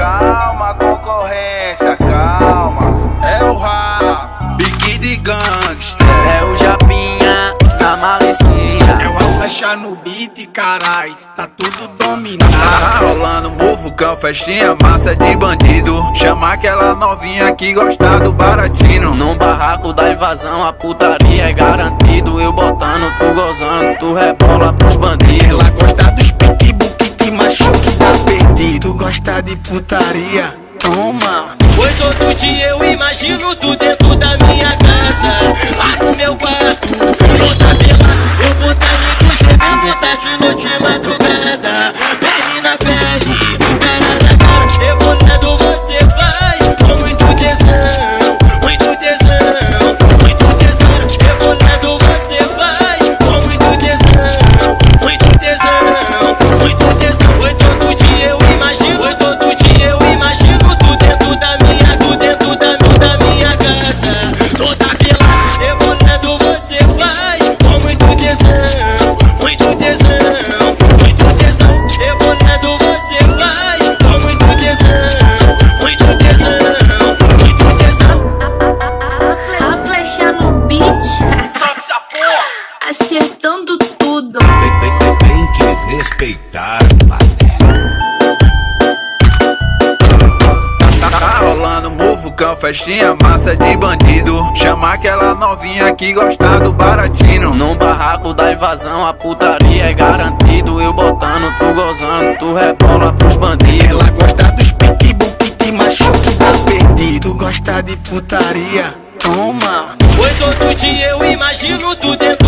Calma, concorrência, calma. É o rap, Big de gangster. É o Japinha na malicia. É uma flecha no beat, carai, tá tudo dominado. Tá rolando muvucão, festinha, massa de bandido. Chama aquela novinha que gosta do baratino. No barraco da invasão, a putaria é garantido. Eu botando, tu gozando, tu rebola pros bandidos. Ela gosta De putaria, toma. Oi, todo dia eu imagino tu dentro da minha casa festinha, massa de bandido. Chama aquela novinha que gosta do baratino. No barraco da invasão, a putaria é garantido. Eu botando, tu gozando, tu rebola pros bandidos. Ela gosta dos pitbull que te machuca, tá perdido. Gosta de putaria, toma. Oi, todo dia eu imagino tu dentro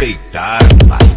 respeitar.